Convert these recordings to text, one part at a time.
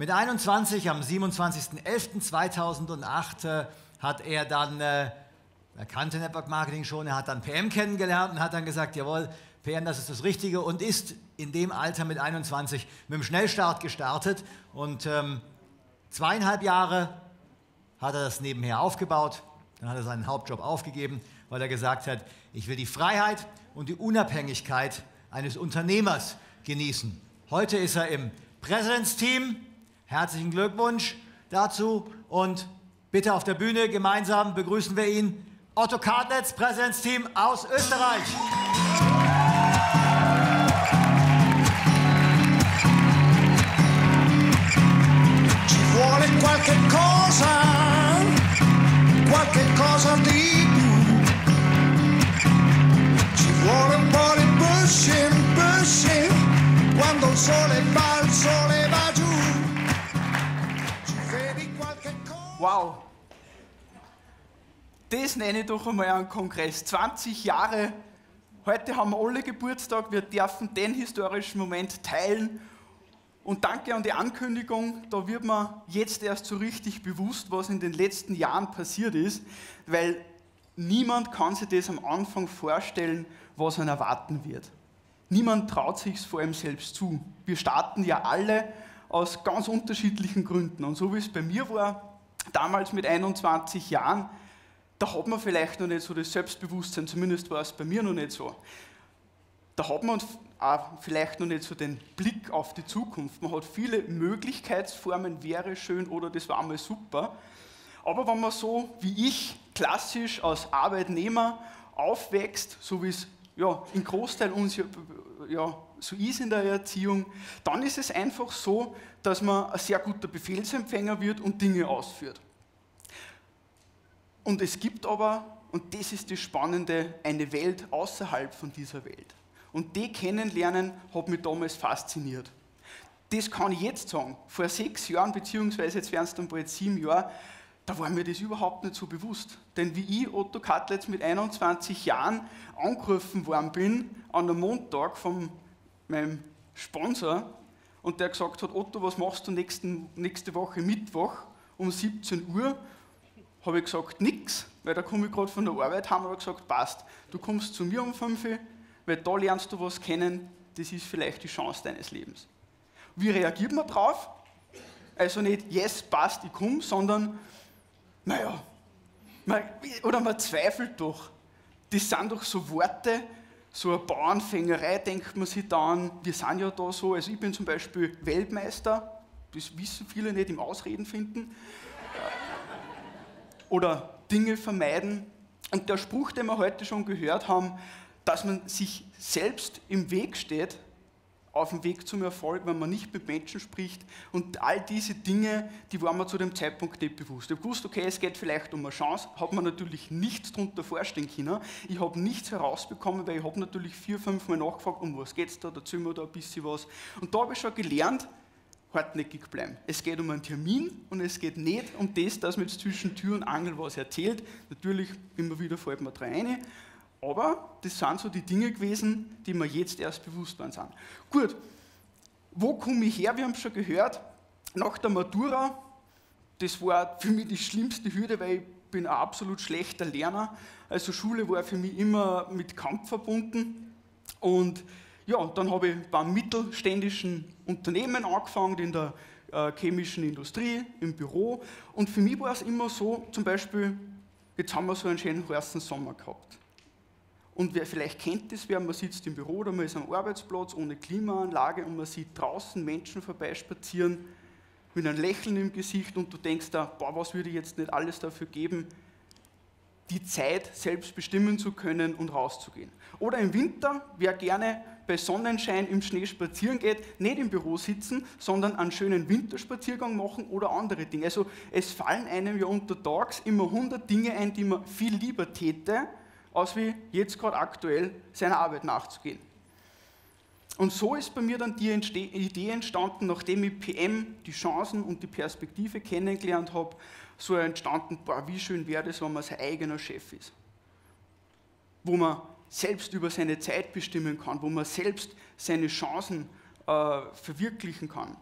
Mit 21 am 27.11.2008 äh, hat er dann, äh, er kannte Network Marketing schon, er hat dann PM kennengelernt und hat dann gesagt, jawohl, PM, das ist das Richtige und ist in dem Alter mit 21 mit dem Schnellstart gestartet und ähm, zweieinhalb Jahre hat er das nebenher aufgebaut, dann hat er seinen Hauptjob aufgegeben, weil er gesagt hat, ich will die Freiheit und die Unabhängigkeit eines Unternehmers genießen. Heute ist er im Präsidentsteam. Herzlichen Glückwunsch dazu und bitte auf der Bühne gemeinsam begrüßen wir ihn, Otto Kartnetz, Präsidentsteam aus Österreich. Ci vuole qualche cosa, qualche cosa di più. Ci vuole un po' di pushing, pushing, quando il sole va, il sole Wow. Das nenne ich doch einmal einen Kongress. 20 Jahre. Heute haben wir alle Geburtstag. Wir dürfen den historischen Moment teilen. Und danke an die Ankündigung. Da wird man jetzt erst so richtig bewusst, was in den letzten Jahren passiert ist, weil niemand kann sich das am Anfang vorstellen, was einen erwarten wird. Niemand traut sich vor allem selbst zu. Wir starten ja alle aus ganz unterschiedlichen Gründen. Und so wie es bei mir war, damals mit 21 Jahren, da hat man vielleicht noch nicht so das Selbstbewusstsein, zumindest war es bei mir noch nicht so. Da hat man auch vielleicht noch nicht so den Blick auf die Zukunft. Man hat viele Möglichkeitsformen, wäre schön oder das war mal super. Aber wenn man so wie ich klassisch als Arbeitnehmer aufwächst, so wie es ja, im Großteil uns ja, ja, so ist in der Erziehung, dann ist es einfach so, dass man ein sehr guter Befehlsempfänger wird und Dinge ausführt. Und es gibt aber, und das ist das Spannende, eine Welt außerhalb von dieser Welt. Und die kennenlernen hat mich damals fasziniert. Das kann ich jetzt sagen. Vor sechs Jahren, beziehungsweise jetzt werden es dann bald sieben Jahre, da war mir das überhaupt nicht so bewusst. Denn wie ich, Otto Katlitz, mit 21 Jahren angerufen worden bin, an einem Montag von meinem Sponsor, und der gesagt hat, Otto, was machst du nächsten, nächste Woche Mittwoch um 17 Uhr? Habe ich gesagt, nix, weil da komme ich gerade von der Arbeit, haben wir gesagt, passt, du kommst zu mir um 5 Uhr, weil da lernst du was kennen, das ist vielleicht die Chance deines Lebens. Wie reagiert man drauf? Also nicht, yes, passt, ich komme, sondern, naja, man, oder man zweifelt doch. Das sind doch so Worte, so eine Bauernfängerei, denkt man sich dann, wir sind ja da so, also ich bin zum Beispiel Weltmeister, das wissen viele nicht im Ausreden finden, oder Dinge vermeiden. Und der Spruch, den wir heute schon gehört haben, dass man sich selbst im Weg steht, auf dem Weg zum Erfolg, wenn man nicht mit Menschen spricht und all diese Dinge, die waren mir zu dem Zeitpunkt nicht bewusst. Ich habe gewusst, okay, es geht vielleicht um eine Chance, habe mir natürlich nichts darunter vorstellen können. Ich habe nichts herausbekommen, weil ich habe natürlich vier, fünf Mal nachgefragt, um was geht es da, da erzählen wir da ein bisschen was. Und da habe ich schon gelernt, hartnäckig bleiben. Es geht um einen Termin und es geht nicht um das, dass man jetzt zwischen Tür und Angel was erzählt. Natürlich, immer wieder fällt mir drei rein, aber das sind so die Dinge gewesen, die mir jetzt erst bewusst waren sind. Gut, wo komme ich her? Wir haben es schon gehört. Nach der Matura, das war für mich die schlimmste Hürde, weil ich bin ein absolut schlechter Lerner. Also Schule war für mich immer mit Kampf verbunden. Und ja, dann habe ich beim mittelständischen Unternehmen angefangen, in der äh, chemischen Industrie, im Büro. Und für mich war es immer so, zum Beispiel, jetzt haben wir so einen schönen heißen Sommer gehabt. Und wer vielleicht kennt das, wer man sitzt im Büro oder man ist am Arbeitsplatz ohne Klimaanlage und man sieht draußen Menschen vorbeispazieren mit einem Lächeln im Gesicht und du denkst da, boah, was würde ich jetzt nicht alles dafür geben, die Zeit selbst bestimmen zu können und rauszugehen. Oder im Winter, wer gerne bei Sonnenschein im Schnee spazieren geht, nicht im Büro sitzen, sondern einen schönen Winterspaziergang machen oder andere Dinge. Also es fallen einem ja untertags immer 100 Dinge ein, die man viel lieber täte, als wie jetzt gerade aktuell seiner Arbeit nachzugehen. Und so ist bei mir dann die Idee entstanden, nachdem ich PM, die Chancen und die Perspektive kennengelernt habe, so entstanden, boah, wie schön wäre das, wenn man sein eigener Chef ist. Wo man selbst über seine Zeit bestimmen kann, wo man selbst seine Chancen äh, verwirklichen kann.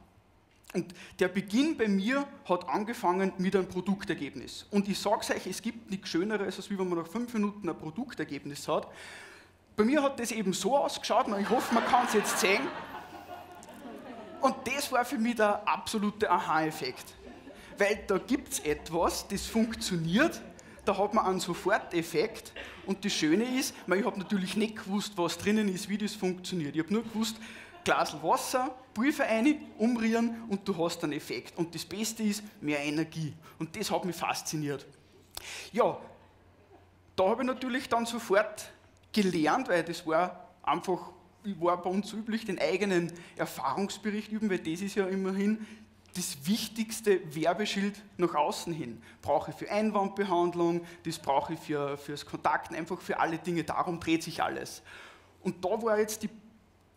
Und der Beginn bei mir hat angefangen mit einem Produktergebnis. Und ich sage euch, es gibt nichts Schöneres, als wenn man nach fünf Minuten ein Produktergebnis hat. Bei mir hat das eben so ausgeschaut, ich hoffe, man kann es jetzt sehen. Und das war für mich der absolute Aha-Effekt. Weil da gibt es etwas, das funktioniert, da hat man einen Soforteffekt. Und das Schöne ist, ich habe natürlich nicht gewusst, was drinnen ist, wie das funktioniert. Ich habe nur gewusst, Glas Wasser, Pulver rein, umrühren und du hast einen Effekt. Und das Beste ist mehr Energie. Und das hat mich fasziniert. Ja, da habe ich natürlich dann sofort gelernt, weil das war einfach, war bei uns üblich, den eigenen Erfahrungsbericht üben, weil das ist ja immerhin das wichtigste Werbeschild nach außen hin. Brauche ich für Einwandbehandlung, das brauche ich für, fürs Kontakten, einfach für alle Dinge, darum dreht sich alles. Und da war jetzt die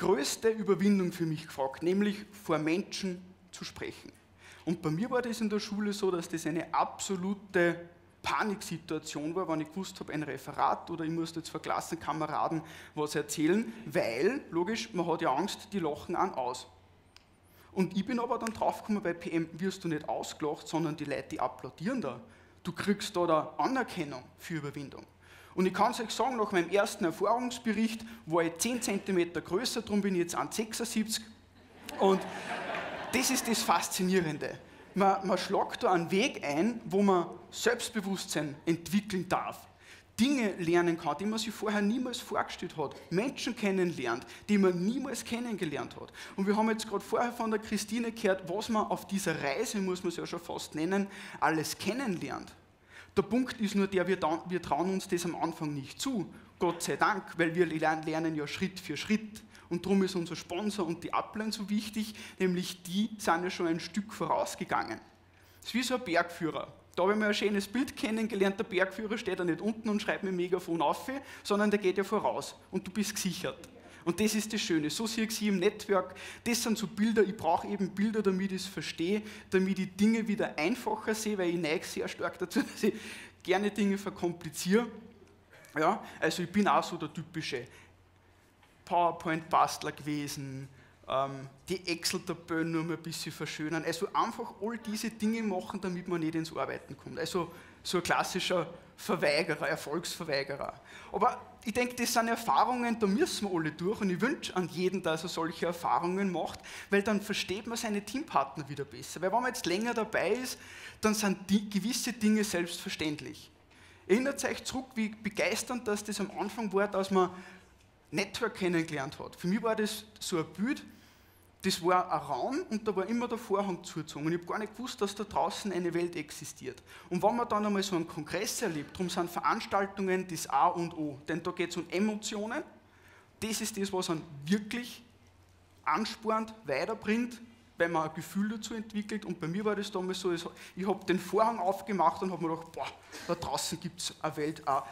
größte Überwindung für mich gefragt, nämlich vor Menschen zu sprechen. Und bei mir war das in der Schule so, dass das eine absolute Paniksituation war, wenn ich gewusst habe, ein Referat oder ich musste jetzt vor Klassenkameraden was erzählen, weil, logisch, man hat ja Angst, die lachen an aus. Und ich bin aber dann draufgekommen, bei PM wirst du nicht ausgelacht, sondern die Leute, die applaudieren da. Du kriegst da, da Anerkennung für Überwindung. Und ich kann es euch sagen, nach meinem ersten Erfahrungsbericht war ich 10 cm größer, darum bin ich jetzt 1,76. Und das ist das Faszinierende. Man, man schlagt da einen Weg ein, wo man Selbstbewusstsein entwickeln darf. Dinge lernen kann, die man sich vorher niemals vorgestellt hat. Menschen kennenlernt, die man niemals kennengelernt hat. Und wir haben jetzt gerade vorher von der Christine gehört, was man auf dieser Reise, muss man es ja schon fast nennen, alles kennenlernt. Der Punkt ist nur der, wir, wir trauen uns das am Anfang nicht zu. Gott sei Dank, weil wir lernen ja Schritt für Schritt. Und darum ist unser Sponsor und die Upline so wichtig, nämlich die sind ja schon ein Stück vorausgegangen. Das ist wie so ein Bergführer. Da habe ich mal ein schönes Bild kennengelernt. Der Bergführer steht da nicht unten und schreibt mit dem Megafon auf, sondern der geht ja voraus und du bist gesichert. Und das ist das Schöne. So sehe ich sie im Netzwerk. Das sind so Bilder. Ich brauche eben Bilder, damit ich es verstehe, damit ich Dinge wieder einfacher sehe, weil ich neige sehr stark dazu, dass ich gerne Dinge verkompliziere. Ja, also ich bin auch so der typische PowerPoint-Bastler gewesen, ähm, die Excel-Tabellen nur mal ein bisschen verschönern. Also einfach all diese Dinge machen, damit man nicht ins Arbeiten kommt. Also so ein klassischer Verweigerer, Erfolgsverweigerer. Aber ich denke, das sind Erfahrungen, da müssen wir alle durch und ich wünsche an jeden, dass er solche Erfahrungen macht, weil dann versteht man seine Teampartner wieder besser. Weil wenn man jetzt länger dabei ist, dann sind die, gewisse Dinge selbstverständlich. Erinnert euch zurück, wie begeisternd das, das am Anfang war, dass man Network kennengelernt hat. Für mich war das so ein Bild, das war ein Raum und da war immer der Vorhang zugezogen. Und ich habe gar nicht gewusst, dass da draußen eine Welt existiert. Und wenn man dann einmal so einen Kongress erlebt, darum sind Veranstaltungen das A und O. Denn da geht es um Emotionen. Das ist das, was einen wirklich anspornt, weiterbringt, weil man ein Gefühl dazu entwickelt. Und bei mir war das damals so, ich habe den Vorhang aufgemacht und habe mir gedacht, boah, da draußen gibt es eine Welt, eine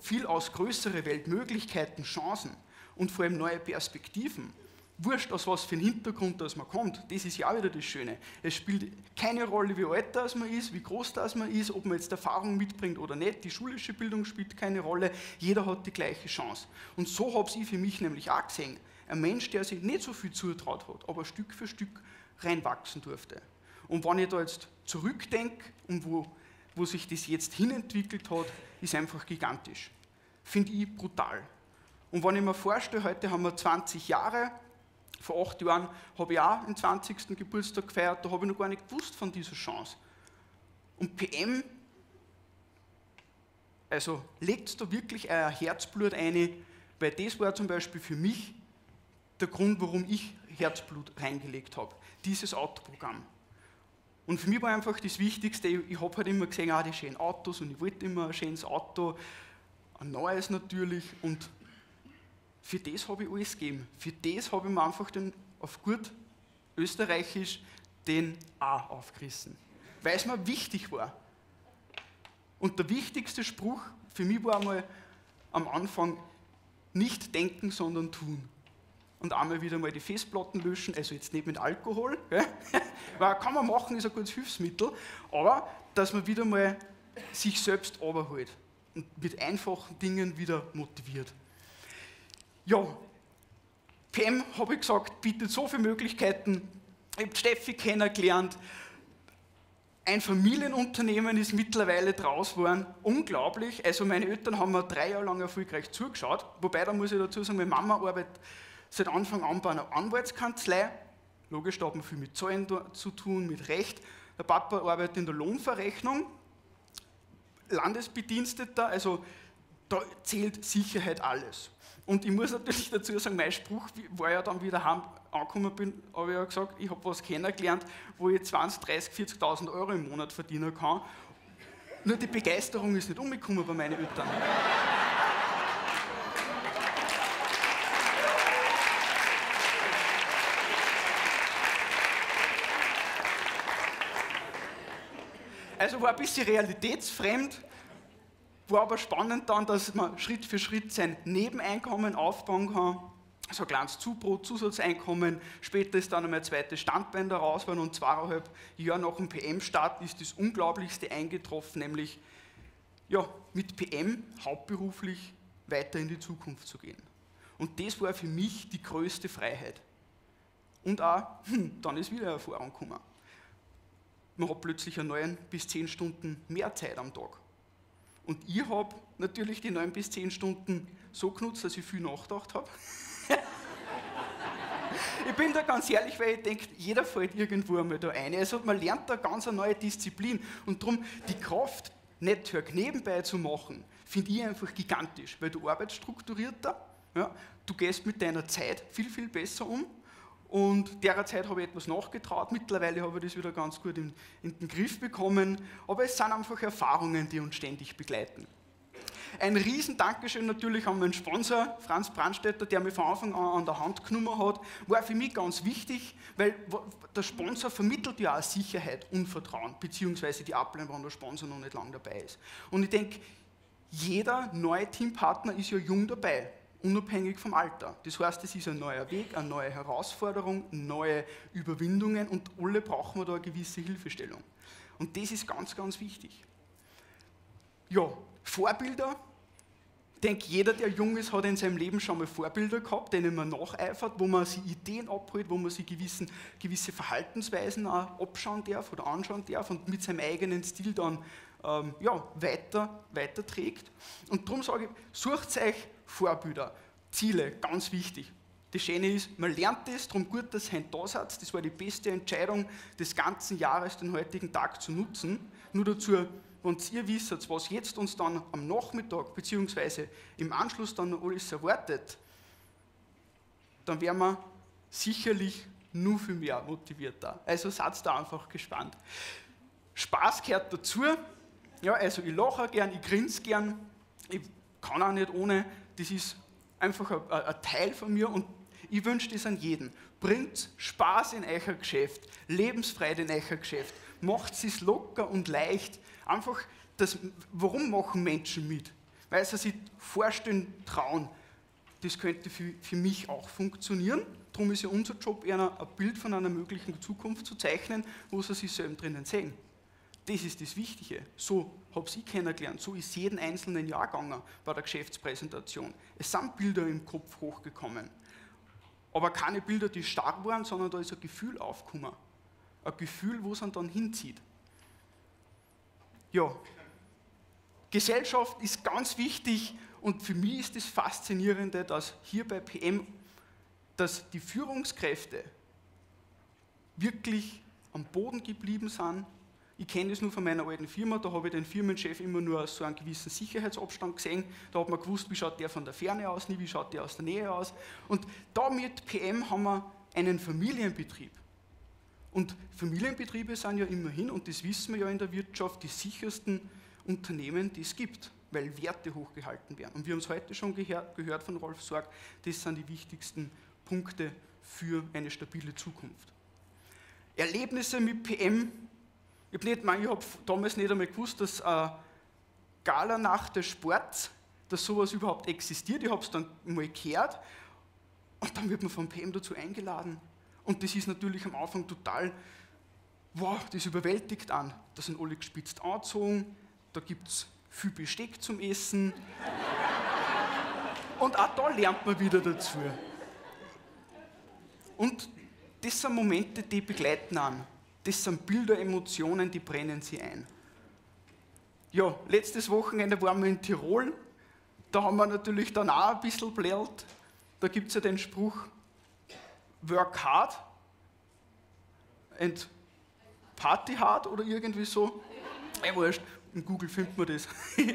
viel aus größere Welt, Möglichkeiten, Chancen und vor allem neue Perspektiven wurscht, aus was für einem Hintergrund das man kommt, das ist ja auch wieder das Schöne. Es spielt keine Rolle, wie alt das man ist, wie groß das man ist, ob man jetzt Erfahrung mitbringt oder nicht. Die schulische Bildung spielt keine Rolle. Jeder hat die gleiche Chance. Und so habe ich für mich nämlich auch gesehen. Ein Mensch, der sich nicht so viel zutraut hat, aber Stück für Stück reinwachsen durfte. Und wenn ich da jetzt zurückdenke und wo, wo sich das jetzt hinentwickelt hat, ist einfach gigantisch. Finde ich brutal. Und wenn ich mir vorstelle, heute haben wir 20 Jahre, vor acht Jahren habe ich auch den 20. Geburtstag gefeiert, da habe ich noch gar nicht gewusst von dieser Chance. Und PM, also legt da wirklich euer Herzblut ein, weil das war zum Beispiel für mich der Grund, warum ich Herzblut reingelegt habe. Dieses Autoprogramm. Und für mich war einfach das Wichtigste, ich, habe halt immer gesehen, ah, die schönen Autos und ich wollte immer ein schönes Auto, ein neues natürlich und für das habe ich alles gegeben. Für das habe ich mir einfach den, auf gut österreichisch den A aufgerissen, weil es mir wichtig war. Und der wichtigste Spruch für mich war einmal am Anfang, nicht denken, sondern tun. Und einmal wieder mal die Festplatten löschen, also jetzt nicht mit Alkohol, weil kann man machen, ist ein gutes Hilfsmittel, aber dass man wieder mal sich selbst überholt und mit einfachen Dingen wieder motiviert. Ja, PM habe ich gesagt, bietet so viele Möglichkeiten, Ich habe Steffi kennengelernt. Ein Familienunternehmen ist mittlerweile draus geworden. Unglaublich. Also meine Eltern haben mir drei Jahre lang erfolgreich zugeschaut. Wobei, da muss ich dazu sagen, meine Mama arbeitet seit Anfang an bei einer Anwaltskanzlei. Logisch, da hat man viel mit Zahlen zu tun, mit Recht. Der Papa arbeitet in der Lohnverrechnung. Landesbediensteter, also da zählt Sicherheit alles. Und ich muss natürlich dazu sagen, mein Spruch war ja dann wieder heim angekommen bin, habe ich ja gesagt, ich habe was kennengelernt, wo ich 20, 30, 40.000 Euro im Monat verdienen kann. Nur die Begeisterung ist nicht umgekommen bei meinen Eltern. Also war ein bisschen realitätsfremd, war aber spannend dann, dass man Schritt für Schritt sein Nebeneinkommen aufbauen kann. So ein kleines Zubrot, Zusatzeinkommen. Später ist dann einmal ein zweites Standbein daraus geworden und zweieinhalb Jahre nach dem PM-Start ist das Unglaublichste eingetroffen, nämlich ja, mit PM hauptberuflich weiter in die Zukunft zu gehen. Und das war für mich die größte Freiheit. Und auch, hm, dann ist wieder Erfahrung gekommen. Man hat plötzlich eine 9 bis 10 Stunden mehr Zeit am Tag. Und ich habe natürlich die 9 bis 10 Stunden so genutzt, dass ich viel nachgedacht habe. ich bin da ganz ehrlich, weil ich denke, jeder fällt irgendwo einmal da ein. Also man lernt da ganz eine neue Disziplin. Und darum die Kraft, Network nebenbei zu machen, finde ich einfach gigantisch, weil du arbeitest strukturierter, ja, du gehst mit deiner Zeit viel, viel besser um und derzeit habe ich etwas nachgetraut. Mittlerweile habe ich das wieder ganz gut in, in, den Griff bekommen. Aber es sind einfach Erfahrungen, die uns ständig begleiten. Ein riesen Dankeschön natürlich an meinen Sponsor, Franz Brandstätter, der mich von Anfang an an der Hand genommen hat. War für mich ganz wichtig, weil der Sponsor vermittelt ja auch Sicherheit und Vertrauen, beziehungsweise die Ablehnung, wenn der Sponsor noch nicht lange dabei ist. Und ich denke, jeder neue Teampartner ist ja jung dabei unabhängig vom Alter. Das heißt, es ist ein neuer Weg, eine neue Herausforderung, neue Überwindungen und alle brauchen wir da eine gewisse Hilfestellung. Und das ist ganz, ganz wichtig. Ja, Vorbilder. Ich denke, jeder, der jung ist, hat in seinem Leben schon mal Vorbilder gehabt, denen man nacheifert, wo man sich Ideen abholt, wo man sich gewissen, gewisse Verhaltensweisen auch abschauen darf oder anschauen darf und mit seinem eigenen Stil dann ähm, ja, weiter, weiter trägt. Und darum sage ich, sucht euch Vorbilder, Ziele, ganz wichtig. Das Schöne ist, man lernt das, darum gut, dass ihr da seid. Das war die beste Entscheidung des ganzen Jahres, den heutigen Tag zu nutzen. Nur dazu, wenn ihr wisst, was jetzt uns dann am Nachmittag bzw. im Anschluss dann noch alles erwartet, dann werden wir sicherlich nur viel mehr motivierter. Also seid da einfach gespannt. Spaß gehört dazu. Ja, also ich lache gern, ich grinse gern, ich kann auch nicht ohne das ist einfach ein, Teil von mir und ich wünsche das an jeden. Bringt Spaß in euer Geschäft, Lebensfreude in euer Geschäft, macht es locker und leicht. Einfach, das, warum machen Menschen mit? Weil sie sich vorstellen, trauen, das könnte für, für mich auch funktionieren. Darum ist ja unser Job, eher ein Bild von einer möglichen Zukunft zu zeichnen, wo sie sich selber drinnen sehen. Das ist das Wichtige. So habe ich kennengelernt. So ist jeden einzelnen Jahr gegangen bei der Geschäftspräsentation. Es sind Bilder im Kopf hochgekommen. Aber keine Bilder, die stark waren, sondern da ist ein Gefühl aufgekommen. Ein Gefühl, wo es dann hinzieht. Ja, Gesellschaft ist ganz wichtig und für mich ist das Faszinierende, dass hier bei PM, dass die Führungskräfte wirklich am Boden geblieben sind, ich kenne das nur von meiner alten Firma, da habe ich den Firmenchef immer nur so einen gewissen Sicherheitsabstand gesehen. Da hat man gewusst, wie schaut der von der Ferne aus, nie wie schaut der aus der Nähe aus. Und da mit PM haben wir einen Familienbetrieb. Und Familienbetriebe sind ja immerhin, und das wissen wir ja in der Wirtschaft, die sichersten Unternehmen, die es gibt, weil Werte hochgehalten werden. Und wir haben es heute schon gehört von Rolf Sorg, das sind die wichtigsten Punkte für eine stabile Zukunft. Erlebnisse mit PM ich habe nicht, ich habe damals nicht einmal gewusst, dass äh, Gala nach des Sports, dass sowas überhaupt existiert. Ich habe es dann mal gehört und dann wird man vom PM dazu eingeladen. Und das ist natürlich am Anfang total, wow, das überwältigt an. Da sind alle gespitzt angezogen, da gibt es viel Besteck zum Essen. Und auch da lernt man wieder dazu. Und das sind Momente, die begleiten an. Das sind Bilder, Emotionen, die brennen sie ein. Ja, letztes Wochenende waren wir in Tirol. Da haben wir natürlich dann auch ein bisschen blärt. Da gibt es ja den Spruch, work hard and party hard oder irgendwie so. Ja, wurscht, in Google findet man das.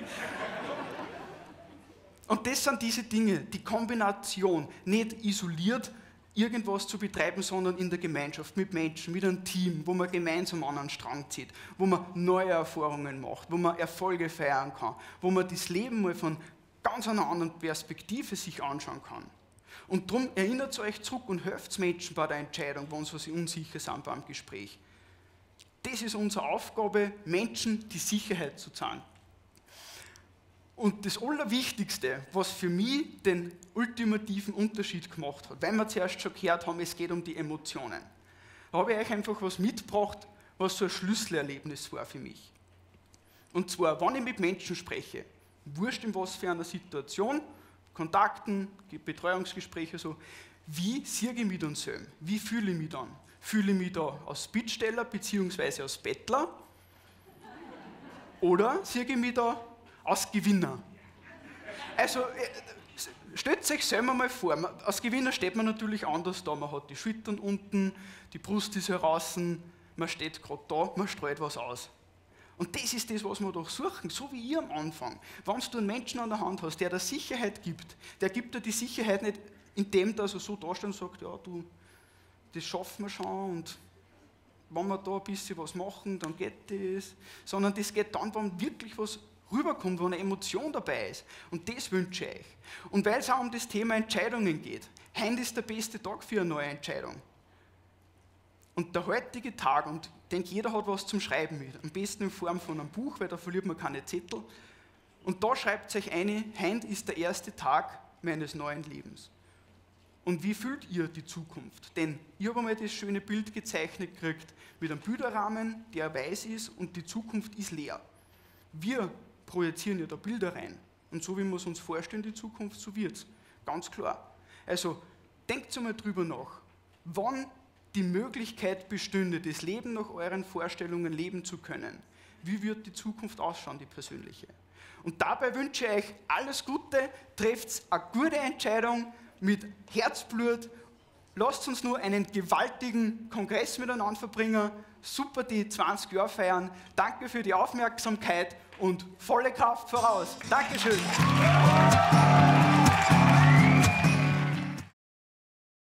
Und das sind diese Dinge, die Kombination, nicht isoliert irgendwas zu betreiben, sondern in der Gemeinschaft, mit Menschen, mit einem Team, wo man gemeinsam an einen Strang zieht, wo man neue Erfahrungen macht, wo man Erfolge feiern kann, wo man das Leben mal von ganz einer anderen Perspektive sich anschauen kann. Und darum erinnert euch zurück und helft Menschen bei der Entscheidung, wenn sie unsicher sind beim Gespräch. Das ist unsere Aufgabe, Menschen die Sicherheit zu zahlen. Und das Allerwichtigste, was für mich den ultimativen Unterschied gemacht hat, weil wir zuerst schon gehört haben, es geht um die Emotionen, habe ich euch einfach was mitgebracht, was so ein Schlüsselerlebnis war für mich. Und zwar, wenn ich mit Menschen spreche, wurscht in was für einer Situation, Kontakten, Betreuungsgespräche, so, wie sehe ich mich dann selber? Wie fühle ich mich dann? Fühle ich mich da als Bittsteller bzw. als Bettler? Oder sehe ich mich da als Gewinner. Also, äh, stellt euch selber mal vor, als Gewinner steht man natürlich anders da. Man hat die Schultern unten, die Brust ist heraus, man steht gerade da, man streut was aus. Und das ist das, was wir doch suchen, so wie ihr am Anfang. Wenn du einen Menschen an der Hand hast, der dir Sicherheit gibt, der gibt dir die Sicherheit nicht, indem dass er so dasteht und sagt, ja, du, das schaffen wir schon und wenn wir da ein bisschen was machen, dann geht das. Sondern das geht dann, wenn wirklich was rüberkommt, wo eine Emotion dabei ist. Und das wünsche ich euch. Und weil es auch um das Thema Entscheidungen geht. Heute ist der beste Tag für eine neue Entscheidung. Und der heutige Tag, und ich denke, jeder hat was zum Schreiben mit. Am besten in Form von einem Buch, weil da verliert man keine Zettel. Und da schreibt euch eine, heute ist der erste Tag meines neuen Lebens. Und wie fühlt ihr die Zukunft? Denn ich habe einmal das schöne Bild gezeichnet gekriegt mit einem Bilderrahmen, der weiß ist und die Zukunft ist leer. Wir projizieren ja da Bilder rein. Und so wie wir es uns vorstellen, die Zukunft, so wird es. Ganz klar. Also denkt einmal drüber nach. Wann die Möglichkeit bestünde, das Leben nach euren Vorstellungen leben zu können, wie wird die Zukunft ausschauen, die persönliche? Und dabei wünsche ich euch alles Gute, trefft eine gute Entscheidung mit Herzblut lasst uns nur einen gewaltigen Kongress miteinander verbringen, super die 20 Jahre feiern. Danke für die Aufmerksamkeit und volle Kraft voraus. Dankeschön.